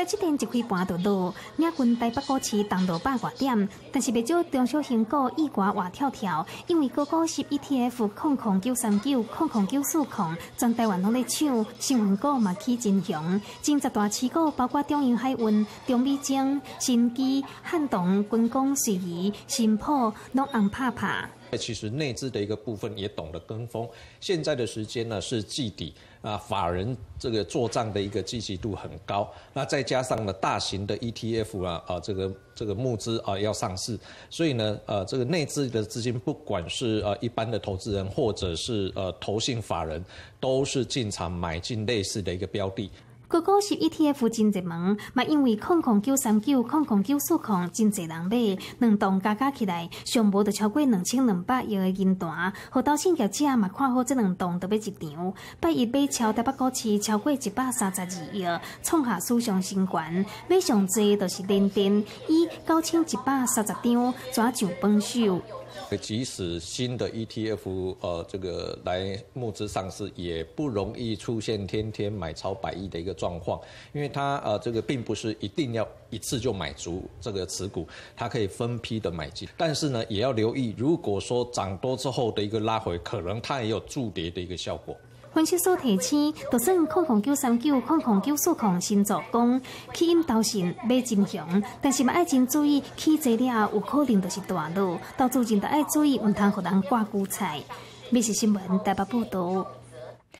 台积电一开盘就落，领军台北股市动落百外点，但是不少中小型股意外活跳跳，因为个股是 ETF 空空九三九、空空九四空，全台湾拢在抢，新闻股嘛起真强，前十大持股包括中银海运、中美晶、新基、汉东、军工、水宜、新普，拢红拍拍。其实内资的一个部分也懂得跟风。现在的时间呢是季底啊，法人这个做账的一个积极度很高。那再加上呢，大型的 ETF 啊啊，这个这个募资啊要上市，所以呢呃，这个内资的资金，不管是呃一般的投资人或者是呃投信法人，都是进场买进类似的一个标的。个股是 ETF 真热门，嘛因为空空九三九、空空九四空真侪人买，两档加加起来，上无就超过两千两百亿的银弹。好到新业者嘛看好这两档特别一场，八一买超台北股市超过一百三十二亿，创下史上新高。买上济就是联电，以九千一百三十张抓上榜首。即使新的 ETF 呃这个来募资上市，也不容易出现天天买超百亿的一个状况，因为它呃这个并不是一定要一次就买足这个持股，它可以分批的买进，但是呢也要留意，如果说涨多之后的一个拉回，可能它也有助跌的一个效果。分析所提醒，就算空空九三九、空空九四空新做工，起因导线买真强，但是嘛爱真注意，起这了有可能就是大路，到最近都爱注意，唔通互人挂韭菜。美食新闻台北报道。